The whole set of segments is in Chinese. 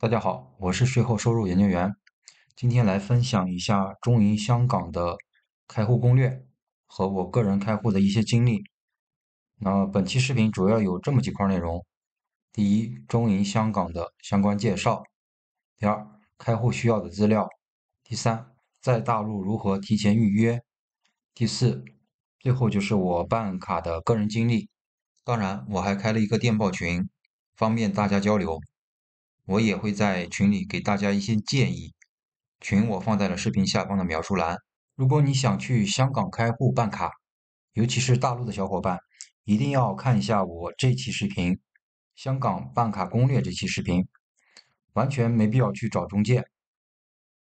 大家好，我是税后收入研究员，今天来分享一下中银香港的开户攻略和我个人开户的一些经历。那本期视频主要有这么几块内容：第一，中银香港的相关介绍；第二，开户需要的资料；第三，在大陆如何提前预约；第四，最后就是我办卡的个人经历。当然，我还开了一个电报群，方便大家交流。我也会在群里给大家一些建议，群我放在了视频下方的描述栏。如果你想去香港开户办卡，尤其是大陆的小伙伴，一定要看一下我这期视频《香港办卡攻略》这期视频，完全没必要去找中介，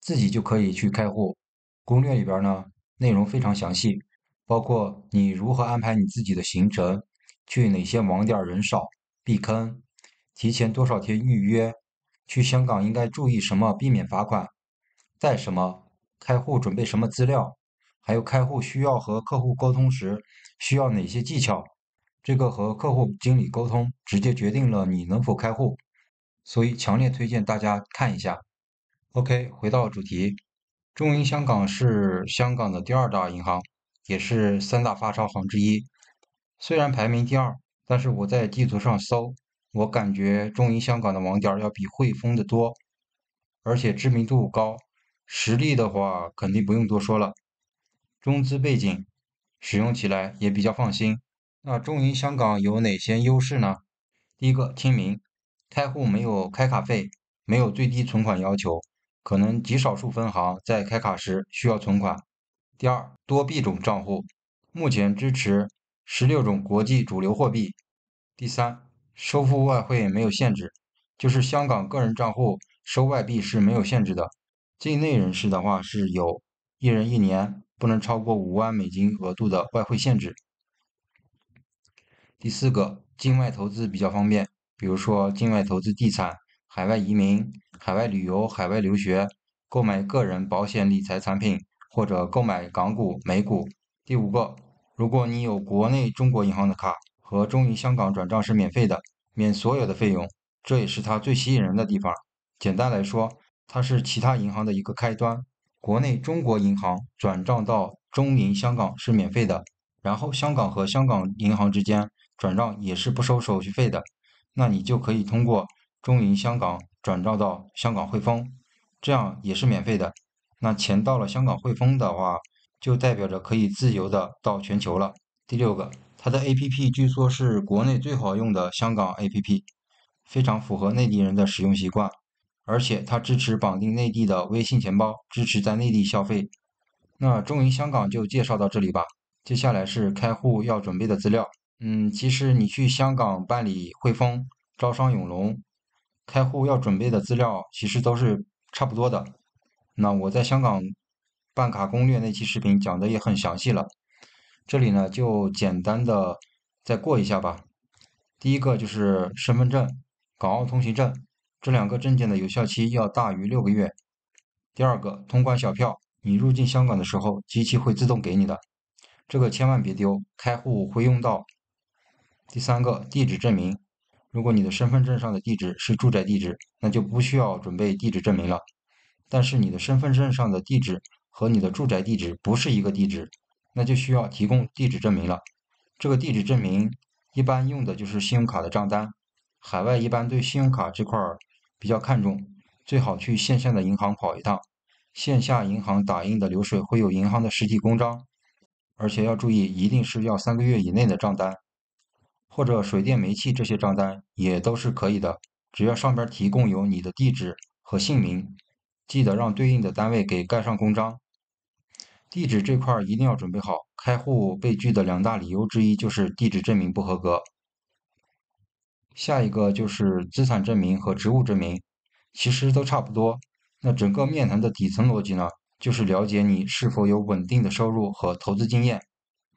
自己就可以去开户。攻略里边呢，内容非常详细，包括你如何安排你自己的行程，去哪些网点人少避坑，提前多少天预约。去香港应该注意什么？避免罚款，带什么？开户准备什么资料？还有开户需要和客户沟通时需要哪些技巧？这个和客户经理沟通，直接决定了你能否开户，所以强烈推荐大家看一下。OK，回到主题，中银香港是香港的第二大银行，也是三大发钞行之一。虽然排名第二，但是我在地图上搜。我感觉中银香港的网点要比汇丰的多，而且知名度高，实力的话肯定不用多说了。中资背景，使用起来也比较放心。那中银香港有哪些优势呢？第一个，亲民，开户没有开卡费，没有最低存款要求，可能极少数分行在开卡时需要存款。第二，多币种账户，目前支持十六种国际主流货币。第三。收付外汇没有限制，就是香港个人账户收外币是没有限制的。境内人士的话是有一人一年不能超过五万美金额度的外汇限制。第四个，境外投资比较方便，比如说境外投资地产、海外移民、海外旅游、海外留学、购买个人保险理财产品或者购买港股、美股。第五个，如果你有国内中国银行的卡。和中银香港转账是免费的，免所有的费用，这也是它最吸引人的地方。简单来说，它是其他银行的一个开端。国内中国银行转账到中银香港是免费的，然后香港和香港银行之间转账也是不收手续费的。那你就可以通过中银香港转账到香港汇丰，这样也是免费的。那钱到了香港汇丰的话，就代表着可以自由的到全球了。第六个。它的 APP 据说是国内最好用的香港 APP，非常符合内地人的使用习惯，而且它支持绑定内地的微信钱包，支持在内地消费。那中银香港就介绍到这里吧。接下来是开户要准备的资料。嗯，其实你去香港办理汇丰、招商永隆开户要准备的资料，其实都是差不多的。那我在香港办卡攻略那期视频讲的也很详细了。这里呢，就简单的再过一下吧。第一个就是身份证、港澳通行证这两个证件的有效期要大于六个月。第二个，通关小票，你入境香港的时候，机器会自动给你的，这个千万别丢，开户会用到。第三个，地址证明，如果你的身份证上的地址是住宅地址，那就不需要准备地址证明了。但是你的身份证上的地址和你的住宅地址不是一个地址。那就需要提供地址证明了。这个地址证明一般用的就是信用卡的账单。海外一般对信用卡这块儿比较看重，最好去线下的银行跑一趟。线下银行打印的流水会有银行的实体公章，而且要注意，一定是要三个月以内的账单，或者水电煤气这些账单也都是可以的，只要上边提供有你的地址和姓名，记得让对应的单位给盖上公章。地址这块一定要准备好，开户被拒的两大理由之一就是地址证明不合格。下一个就是资产证明和职务证明，其实都差不多。那整个面谈的底层逻辑呢，就是了解你是否有稳定的收入和投资经验。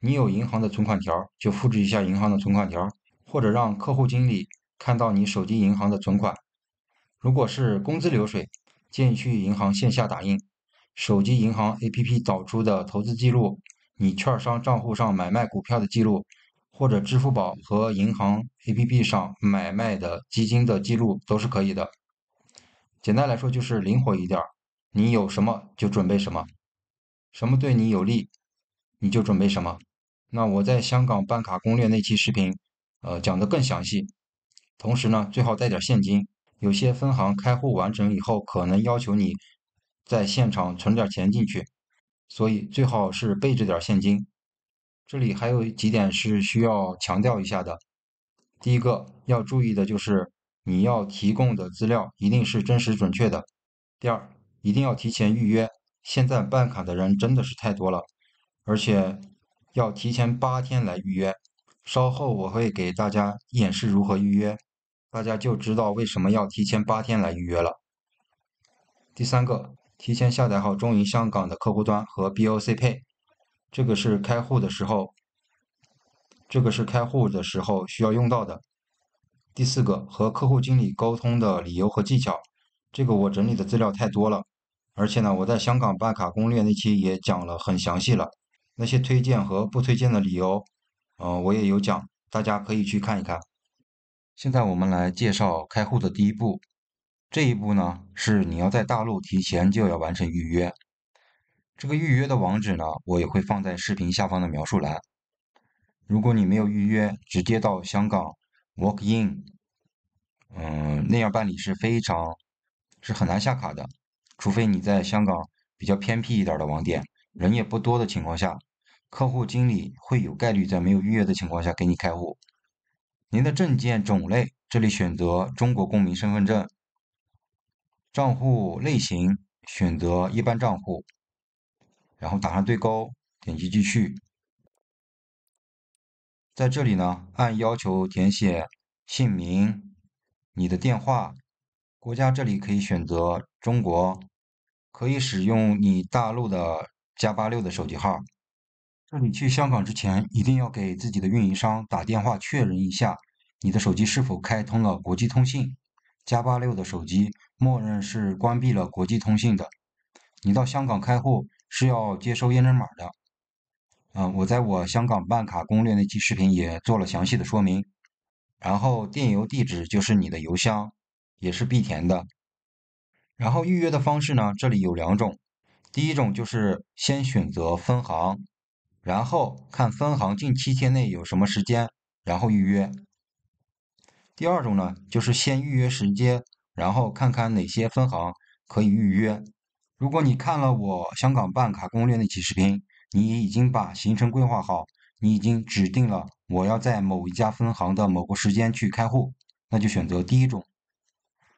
你有银行的存款条，就复制一下银行的存款条，或者让客户经理看到你手机银行的存款。如果是工资流水，建议去银行线下打印。手机银行 APP 导出的投资记录，你券商账户上买卖股票的记录，或者支付宝和银行 APP 上买卖的基金的记录都是可以的。简单来说就是灵活一点，你有什么就准备什么，什么对你有利，你就准备什么。那我在香港办卡攻略那期视频，呃，讲的更详细。同时呢，最好带点现金，有些分行开户完成以后，可能要求你在现场存点钱进去，所以最好是备着点现金。这里还有几点是需要强调一下的。第一个要注意的就是你要提供的资料一定是真实准确的。第二，一定要提前预约。现在办卡的人真的是太多了，而且要提前八天来预约。稍后我会给大家演示如何预约，大家就知道为什么要提前八天来预约了。第三个，提前下载好中银香港的客户端和 BOC Pay，这个是开户的时候，这个是开户的时候需要用到的。第四个，和客户经理沟通的理由和技巧，这个我整理的资料太多了，而且呢，我在香港办卡攻略那期也讲了很详细了，那些推荐和不推荐的理由。呃，我也有讲，大家可以去看一看。现在我们来介绍开户的第一步，这一步呢是你要在大陆提前就要完成预约。这个预约的网址呢，我也会放在视频下方的描述栏。如果你没有预约，直接到香港 walk in，嗯，那样办理是非常是很难下卡的，除非你在香港比较偏僻一点的网点，人也不多的情况下。客户经理会有概率在没有预约的情况下给你开户。您的证件种类，这里选择中国公民身份证。账户类型选择一般账户，然后打上对勾，点击继续。在这里呢，按要求填写姓名、你的电话、国家，这里可以选择中国，可以使用你大陆的加八六的手机号。这里去香港之前，一定要给自己的运营商打电话确认一下，你的手机是否开通了国际通信。加八六的手机默认是关闭了国际通信的。你到香港开户是要接收验证码的。嗯，我在我香港办卡攻略那期视频也做了详细的说明。然后电邮地址就是你的邮箱，也是必填的。然后预约的方式呢，这里有两种，第一种就是先选择分行。然后看分行近七天内有什么时间，然后预约。第二种呢，就是先预约时间，然后看看哪些分行可以预约。如果你看了我香港办卡攻略那期视频，你已经把行程规划好，你已经指定了我要在某一家分行的某个时间去开户，那就选择第一种。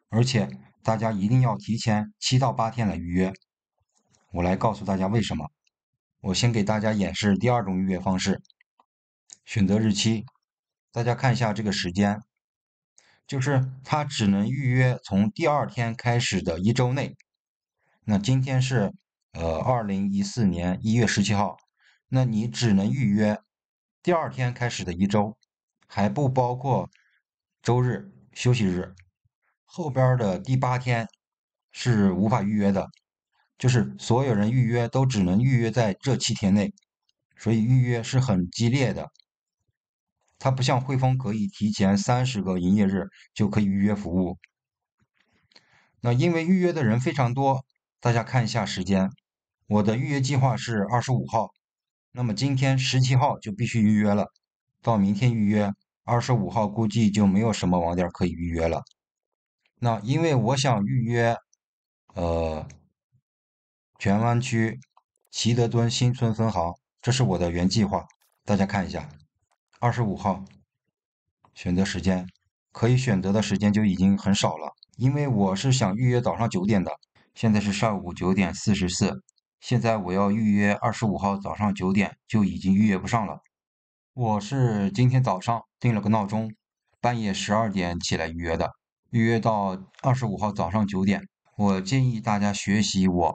而且大家一定要提前七到八天来预约。我来告诉大家为什么。我先给大家演示第二种预约方式，选择日期，大家看一下这个时间，就是它只能预约从第二天开始的一周内。那今天是呃二零一四年一月十七号，那你只能预约第二天开始的一周，还不包括周日休息日，后边的第八天是无法预约的。就是所有人预约都只能预约在这七天内，所以预约是很激烈的。它不像汇丰可以提前三十个营业日就可以预约服务。那因为预约的人非常多，大家看一下时间，我的预约计划是二十五号，那么今天十七号就必须预约了，到明天预约，二十五号估计就没有什么网点可以预约了。那因为我想预约，呃。荃湾区齐德墩新村分行，这是我的原计划，大家看一下，二十五号选择时间，可以选择的时间就已经很少了，因为我是想预约早上九点的，现在是上午九点四十四，现在我要预约二十五号早上九点就已经预约不上了。我是今天早上定了个闹钟，半夜十二点起来预约的，预约到二十五号早上九点。我建议大家学习我。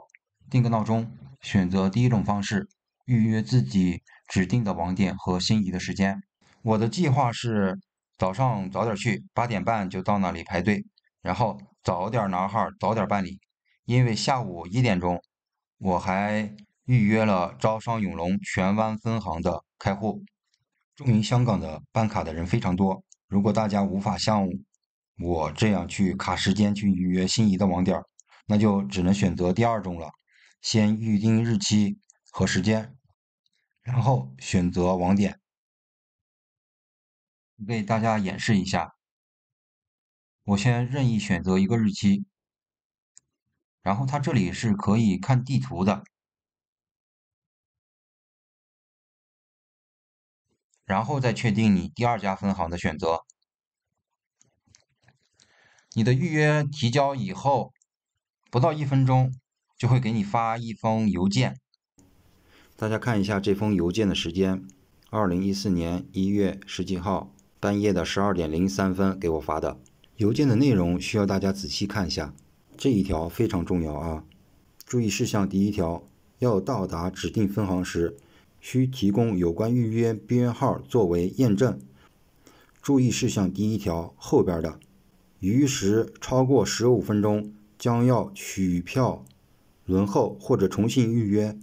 定个闹钟，选择第一种方式，预约自己指定的网点和心仪的时间。我的计划是早上早点去，八点半就到那里排队，然后早点拿号，早点办理。因为下午一点钟，我还预约了招商永隆荃湾分行的开户。中银香港的办卡的人非常多，如果大家无法像我这样去卡时间去预约心仪的网点，那就只能选择第二种了，先预定日期和时间，然后选择网点。为大家演示一下，我先任意选择一个日期，然后它这里是可以看地图的，然后再确定你第二家分行的选择。你的预约提交以后，不到一分钟就会给你发一封邮件。大家看一下这封邮件的时间：二零一四年一月十几号半夜的十二点零三分给我发的。邮件的内容需要大家仔细看一下，这一条非常重要啊！注意事项第一条，要到达指定分行时，需提供有关预约编号作为验证。注意事项第一条后边的。逾时超过十五分钟，将要取票、轮候或者重新预约。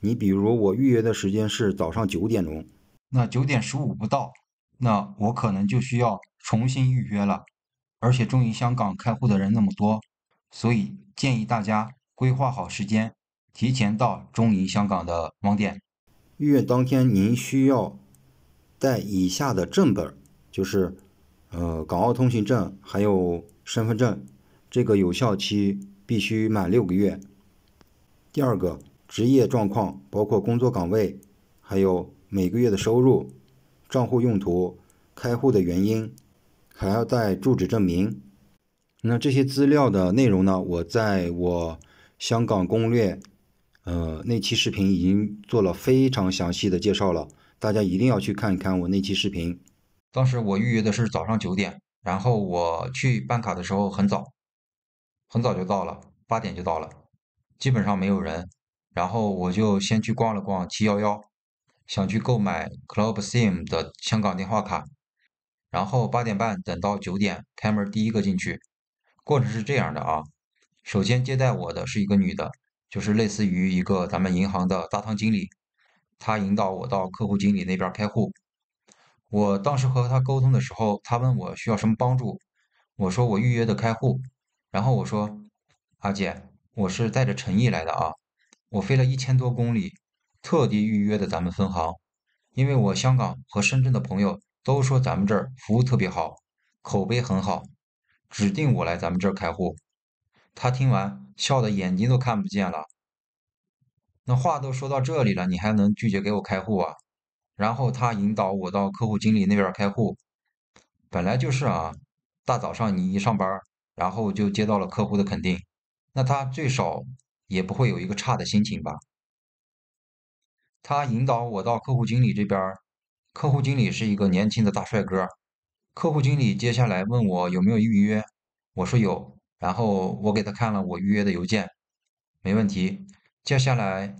你比如我预约的时间是早上九点钟，那九点十五不到，那我可能就需要重新预约了。而且中银香港开户的人那么多，所以建议大家规划好时间，提前到中银香港的网点。预约当天您需要带以下的正本，就是。呃，港澳通行证还有身份证，这个有效期必须满六个月。第二个，职业状况包括工作岗位，还有每个月的收入、账户用途、开户的原因，还要带住址证明。那这些资料的内容呢？我在我香港攻略，呃，那期视频已经做了非常详细的介绍了，大家一定要去看一看我那期视频。当时我预约的是早上九点，然后我去办卡的时候很早，很早就到了，八点就到了，基本上没有人。然后我就先去逛了逛七幺幺，想去购买 Club SIM 的香港电话卡。然后八点半等到九点开门，第一个进去。过程是这样的啊，首先接待我的是一个女的，就是类似于一个咱们银行的大堂经理，她引导我到客户经理那边开户。我当时和他沟通的时候，他问我需要什么帮助，我说我预约的开户，然后我说，阿姐，我是带着诚意来的啊，我飞了一千多公里，特地预约的咱们分行，因为我香港和深圳的朋友都说咱们这儿服务特别好，口碑很好，指定我来咱们这儿开户。他听完笑的眼睛都看不见了，那话都说到这里了，你还能拒绝给我开户啊？然后他引导我到客户经理那边开户，本来就是啊，大早上你一上班，然后就接到了客户的肯定，那他最少也不会有一个差的心情吧？他引导我到客户经理这边，客户经理是一个年轻的大帅哥，客户经理接下来问我有没有预约，我说有，然后我给他看了我预约的邮件，没问题，接下来。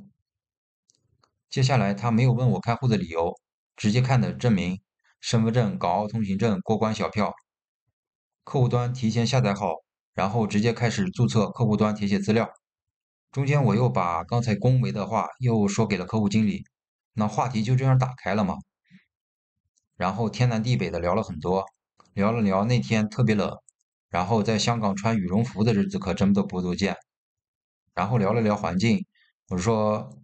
接下来他没有问我开户的理由，直接看的证明，身份证、港澳通行证过关小票，客户端提前下载好，然后直接开始注册客户端填写资料。中间我又把刚才恭维的话又说给了客户经理，那话题就这样打开了嘛。然后天南地北的聊了很多，聊了聊那天特别冷，然后在香港穿羽绒服的日子可真的不多见。然后聊了聊环境，我说。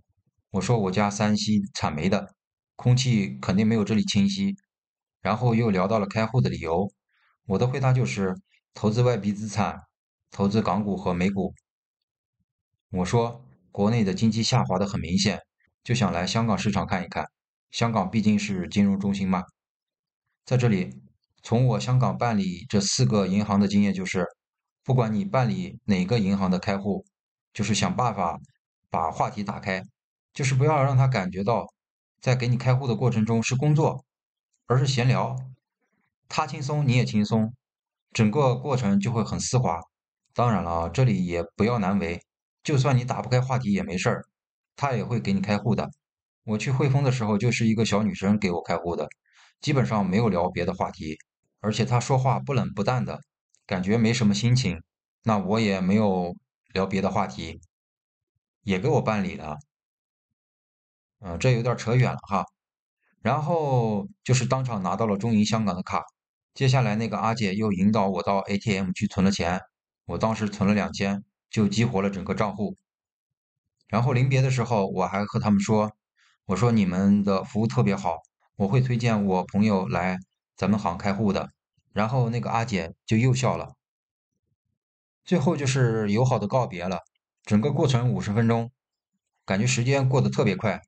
我说我家山西产煤的，空气肯定没有这里清晰。然后又聊到了开户的理由，我的回答就是投资外币资产，投资港股和美股。我说国内的经济下滑的很明显，就想来香港市场看一看。香港毕竟是金融中心嘛。在这里，从我香港办理这四个银行的经验就是，不管你办理哪个银行的开户，就是想办法把话题打开。就是不要让他感觉到，在给你开户的过程中是工作，而是闲聊，他轻松你也轻松，整个过程就会很丝滑。当然了，这里也不要难为，就算你打不开话题也没事儿，他也会给你开户的。我去汇丰的时候，就是一个小女生给我开户的，基本上没有聊别的话题，而且她说话不冷不淡的，感觉没什么心情。那我也没有聊别的话题，也给我办理了。嗯，这有点扯远了哈。然后就是当场拿到了中银香港的卡，接下来那个阿姐又引导我到 ATM 去存了钱，我当时存了两千，就激活了整个账户。然后临别的时候，我还和他们说：“我说你们的服务特别好，我会推荐我朋友来咱们行开户的。”然后那个阿姐就又笑了。最后就是友好的告别了，整个过程五十分钟，感觉时间过得特别快，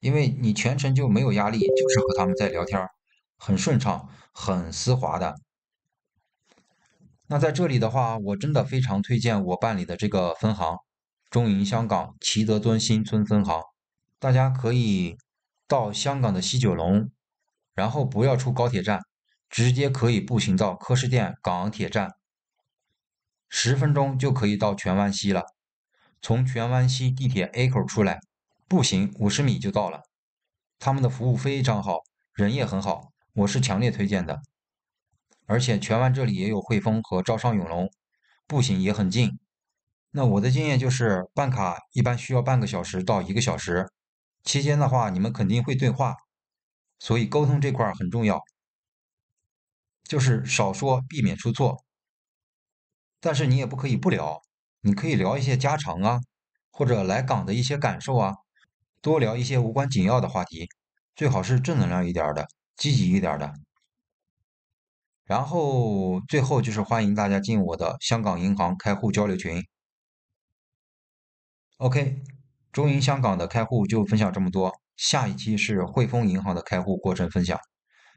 因为你全程就没有压力，就是和他们在聊天。很顺畅，很丝滑的。那在这里的话，我真的非常推荐我办理的这个分行——中银香港祈德尊新村分行。大家可以到香港的西九龙，然后不要出高铁站，直接可以步行到柯士甸港铁站，十分钟就可以到荃湾西了。从荃湾西地铁 A 口出来，步行五十米就到了。他们的服务非常好，人也很好。我是强烈推荐的，而且荃湾这里也有汇丰和招商永隆，步行也很近。那我的经验就是办卡一般需要半个小时到一个小时，期间的话你们肯定会对话，所以沟通这块很重要，就是少说避免出错。但是你也不可以不聊，你可以聊一些家常啊，或者来港的一些感受啊，多聊一些无关紧要的话题，最好是正能量一点的。积极一点的，然后最后就是欢迎大家进我的香港银行开户交流群。OK，中银香港的开户就分享这么多，下一期是汇丰银行的开户过程分享。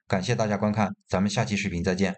感谢大家观看，咱们下期视频再见。